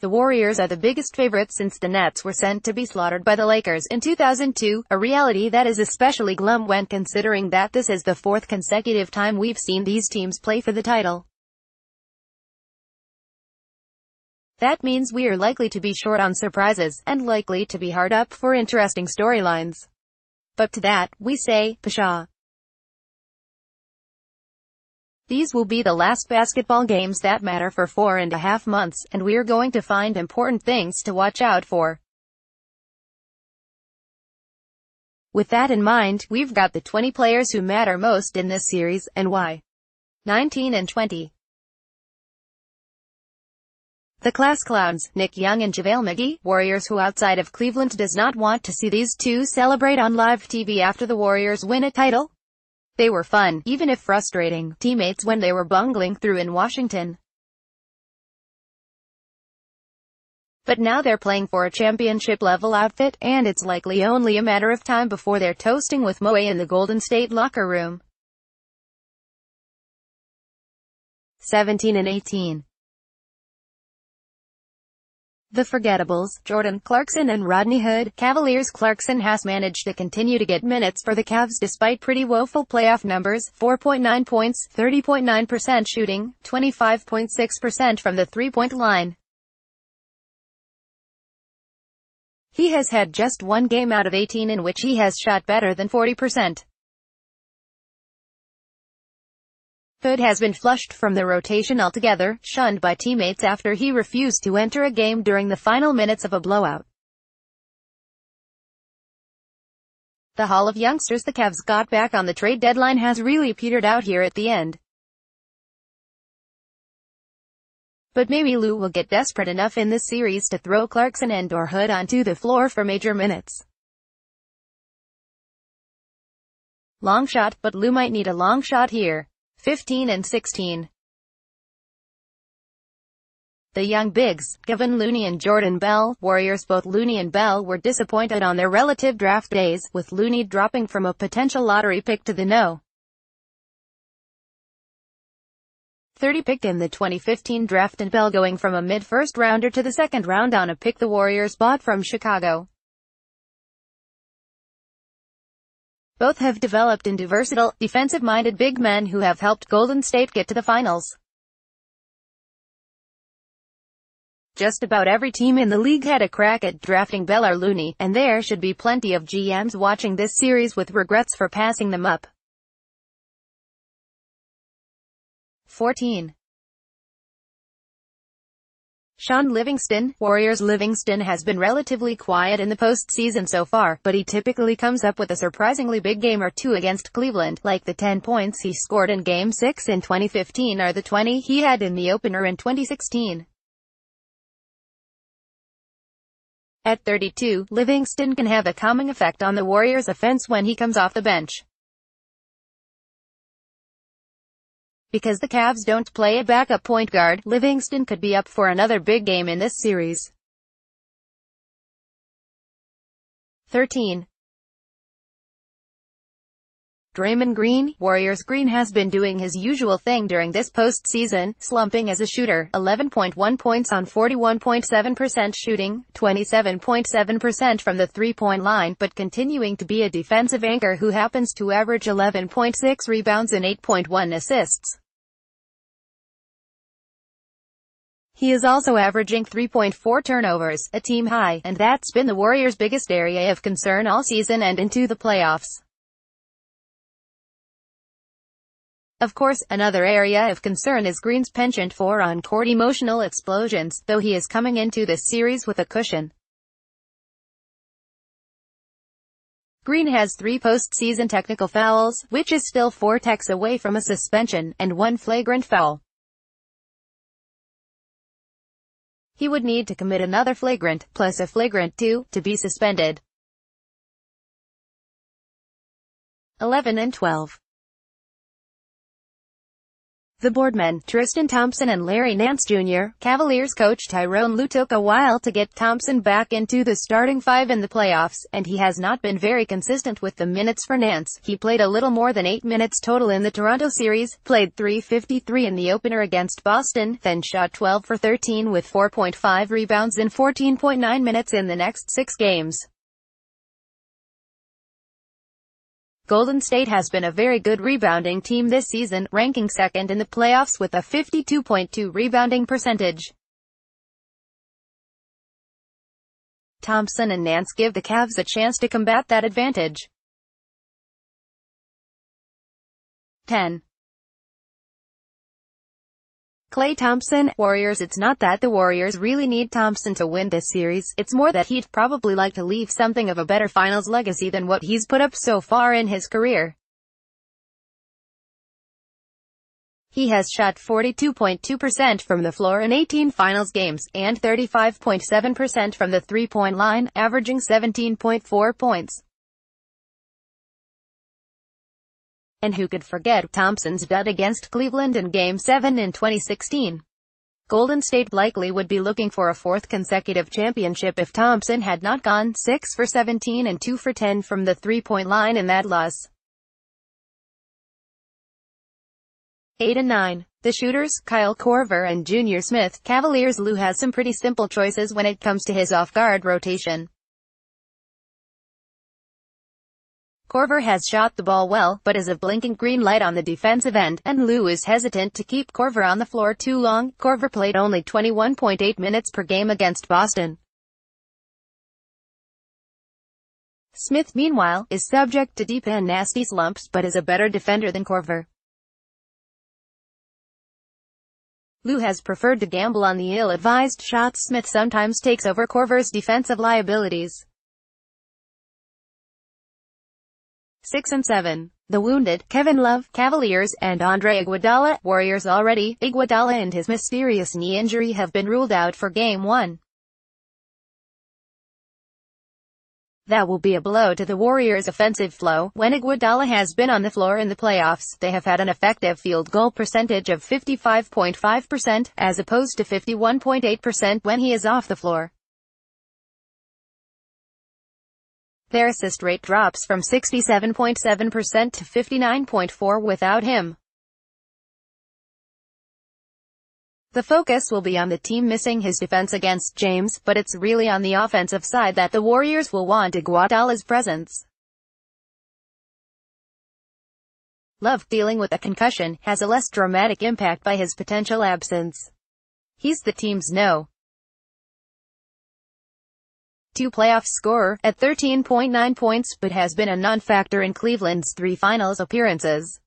The Warriors are the biggest favorites since the Nets were sent to be slaughtered by the Lakers in 2002, a reality that is especially glum when considering that this is the fourth consecutive time we've seen these teams play for the title. That means we are likely to be short on surprises, and likely to be hard up for interesting storylines. But to that, we say, pshaw. These will be the last basketball games that matter for four and a half months, and we're going to find important things to watch out for. With that in mind, we've got the 20 players who matter most in this series, and why. 19 and 20. The class clowns, Nick Young and JaVale McGee, Warriors who outside of Cleveland does not want to see these two celebrate on live TV after the Warriors win a title? They were fun, even if frustrating, teammates when they were bungling through in Washington. But now they're playing for a championship-level outfit, and it's likely only a matter of time before they're toasting with Moe in the Golden State locker room. 17 and 18 the Forgettables, Jordan Clarkson and Rodney Hood, Cavaliers Clarkson has managed to continue to get minutes for the Cavs despite pretty woeful playoff numbers, 4.9 points, 30.9% shooting, 25.6% from the three-point line. He has had just one game out of 18 in which he has shot better than 40%. Hood has been flushed from the rotation altogether, shunned by teammates after he refused to enter a game during the final minutes of a blowout. The haul of youngsters the Cavs got back on the trade deadline has really petered out here at the end. But maybe Lue will get desperate enough in this series to throw Clarkson and or Hood onto the floor for major minutes. Long shot, but Lue might need a long shot here. 15 and 16. The young bigs, Kevon Looney and Jordan Bell, Warriors both Looney and Bell were disappointed on their relative draft days, with Looney dropping from a potential lottery pick to the no. 30 pick in the 2015 draft and Bell going from a mid-first rounder to the second round on a pick the Warriors bought from Chicago. Both have developed into versatile, defensive-minded big men who have helped Golden State get to the finals. Just about every team in the league had a crack at drafting Bell or Looney, and there should be plenty of GMs watching this series with regrets for passing them up. 14. Shaun Livingston, Warriors Livingston has been relatively quiet in the postseason so far, but he typically comes up with a surprisingly big game or two against Cleveland, like the 10 points he scored in Game 6 in 2015 or the 20 he had in the opener in 2016. At 32, Livingston can have a calming effect on the Warriors' offense when he comes off the bench. Because the Cavs don't play a backup point guard, Livingston could be up for another big game in this series. 13. Draymond Green, Warriors Green has been doing his usual thing during this postseason, slumping as a shooter, 11.1 points on 41.7% shooting, 27.7% from the three-point line, but continuing to be a defensive anchor who happens to average 11.6 rebounds and 8.1 assists. He is also averaging 3.4 turnovers, a team high, and that's been the Warriors' biggest area of concern all season and into the playoffs. Of course, another area of concern is Green's penchant for on-court emotional explosions, though he is coming into this series with a cushion. Green has three postseason technical fouls, which is still four techs away from a suspension, and one flagrant foul. He would need to commit another flagrant, plus a flagrant 2, to be suspended. 11 and 12. The boardmen, Tristan Thompson and Larry Nance Jr., Cavaliers coach Tyrone Lue took a while to get Thompson back into the starting five in the playoffs, and he has not been very consistent with the minutes for Nance. He played a little more than 8 minutes total in the Toronto series, played 353 in the opener against Boston, then shot 12 for 13 with 4.5 rebounds in 14.9 minutes in the next six games. Golden State has been a very good rebounding team this season, ranking second in the playoffs with a 52.2 rebounding percentage. Thompson and Nance give the Cavs a chance to combat that advantage. 10. Klay Thompson, Warriors It's not that the Warriors really need Thompson to win this series, it's more that he'd probably like to leave something of a better finals legacy than what he's put up so far in his career. He has shot 42.2% from the floor in 18 finals games, and 35.7% from the three-point line, averaging 17.4 points. And who could forget Thompson's dud against Cleveland in Game 7 in 2016? Golden State likely would be looking for a fourth consecutive championship if Thompson had not gone 6 for 17 and 2 for 10 from the three-point line in that loss. 8 and 9. The shooters, Kyle Korver and Junior Smith, Cavaliers Lue has some pretty simple choices when it comes to his off-guard rotation. Korver has shot the ball well, but is a blinking green light on the defensive end, and Lue is hesitant to keep Korver on the floor too long. Korver played only 21.8 minutes per game against Boston. Smith, meanwhile, is subject to deep and nasty slumps but is a better defender than Korver. Lue has preferred to gamble on the ill-advised shots Smith sometimes takes over Korver's defensive liabilities. 6 and 7. The wounded, Kevin Love, Cavaliers, and Andre Iguodala, Warriors already, Iguodala and his mysterious knee injury have been ruled out for Game 1. That will be a blow to the Warriors' offensive flow. When Iguodala has been on the floor in the playoffs, they have had an effective field goal percentage of 55.5%, as opposed to 51.8% when he is off the floor. Their assist rate drops from 67.7% to 59.4 without him. The focus will be on the team missing his defense against James, but it's really on the offensive side that the Warriors will want Iguodala's presence. Love, dealing with a concussion, has a less dramatic impact by his potential absence. He's the team's no. 2 playoff scorer, at 13.9 points, but has been a non-factor in Cleveland's three finals appearances.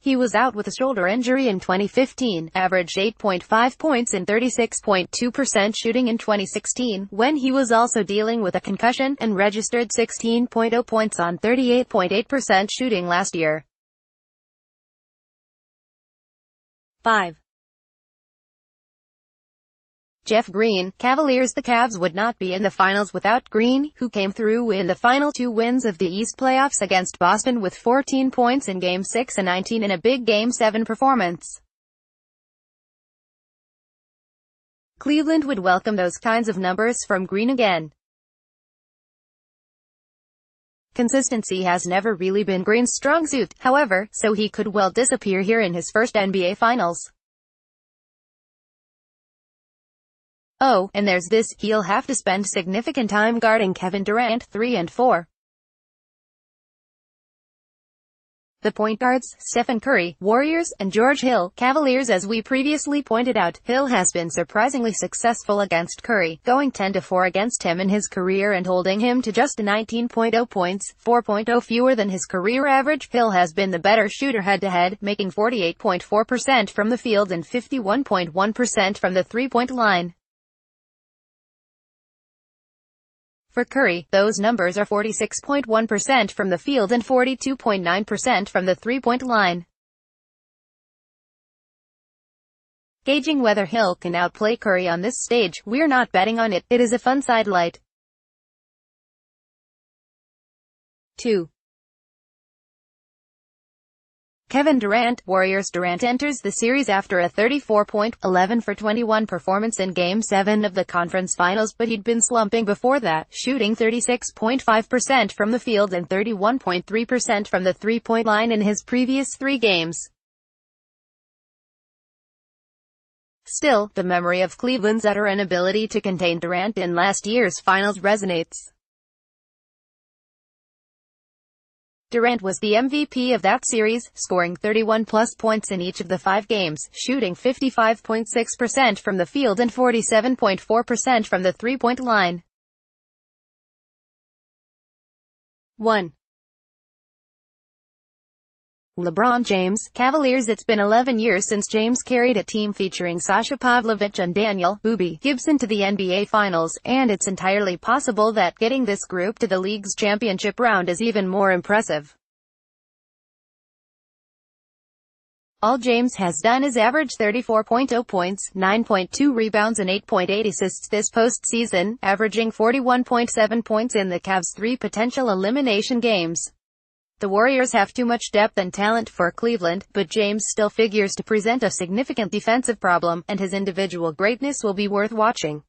He was out with a shoulder injury in 2015, averaged 8.5 points and 36.2% shooting in 2016, when he was also dealing with a concussion, and registered 16.0 points on 38.8% shooting last year. 5. Jeff Green, Cavaliers The Cavs would not be in the finals without Green, who came through in the final two wins of the East playoffs against Boston with 14 points in Game 6 and 19 in a big Game 7 performance. Cleveland would welcome those kinds of numbers from Green again. Consistency has never really been Green's strong suit, however, so he could well disappear here in his first NBA Finals. Oh, and there's this, he'll have to spend significant time guarding Kevin Durant 3 and 4. The point guards, Stephen Curry, Warriors, and George Hill, Cavaliers As we previously pointed out, Hill has been surprisingly successful against Curry, going 10-4 against him in his career and holding him to just 19.0 points, 4.0 fewer than his career average. Hill has been the better shooter head-to-head, -head, making 48.4% from the field and 51.1% from the three-point line. For Curry, those numbers are 46.1% from the field and 42.9% from the three-point line. Gauging whether Hill can outplay Curry on this stage, we're not betting on it, it is a fun sidelight. 2. Kevin Durant, Warriors Durant enters the series after a 34-point, 11 for 21 performance in Game 7 of the conference finals but he'd been slumping before that, shooting 36.5% from the field and 31.3% from the three-point line in his previous three games. Still, the memory of Cleveland's utter inability to contain Durant in last year's finals resonates. Durant was the MVP of that series, scoring 31-plus points in each of the five games, shooting 55.6% from the field and 47.4% from the three-point line. 1. LeBron James, Cavaliers It's been 11 years since James carried a team featuring Sasha Pavlovic and Daniel Boobie Gibson to the NBA Finals, and it's entirely possible that getting this group to the league's championship round is even more impressive. All James has done is average 34.0 points, 9.2 rebounds and 8.8 assists this postseason, averaging 41.7 points in the Cavs' three potential elimination games. The Warriors have too much depth and talent for Cleveland, but James still figures to present a significant defensive problem, and his individual greatness will be worth watching.